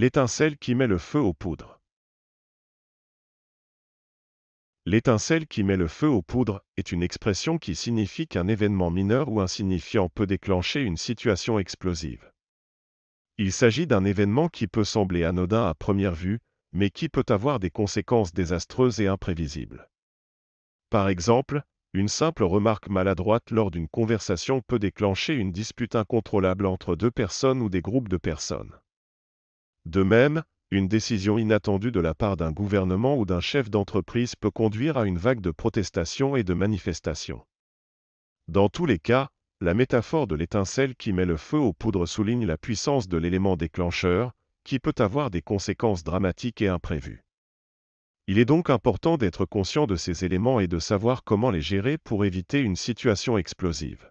L'étincelle qui met le feu aux poudres. L'étincelle qui met le feu aux poudres est une expression qui signifie qu'un événement mineur ou insignifiant peut déclencher une situation explosive. Il s'agit d'un événement qui peut sembler anodin à première vue, mais qui peut avoir des conséquences désastreuses et imprévisibles. Par exemple, une simple remarque maladroite lors d'une conversation peut déclencher une dispute incontrôlable entre deux personnes ou des groupes de personnes. De même, une décision inattendue de la part d'un gouvernement ou d'un chef d'entreprise peut conduire à une vague de protestations et de manifestations. Dans tous les cas, la métaphore de l'étincelle qui met le feu aux poudres souligne la puissance de l'élément déclencheur, qui peut avoir des conséquences dramatiques et imprévues. Il est donc important d'être conscient de ces éléments et de savoir comment les gérer pour éviter une situation explosive.